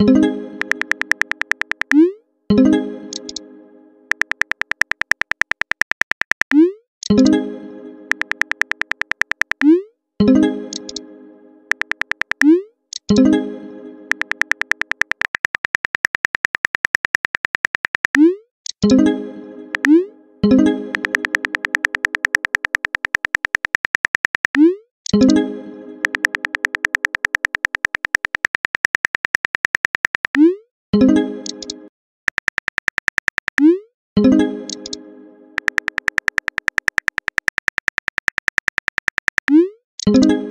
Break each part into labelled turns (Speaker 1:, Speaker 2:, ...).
Speaker 1: ん you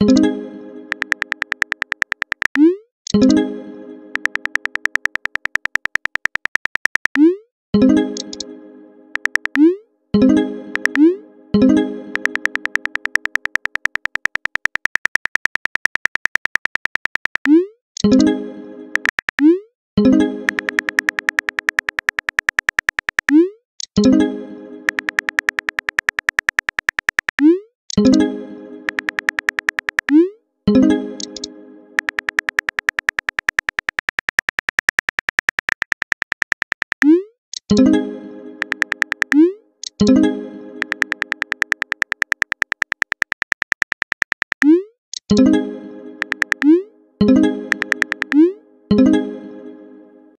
Speaker 1: you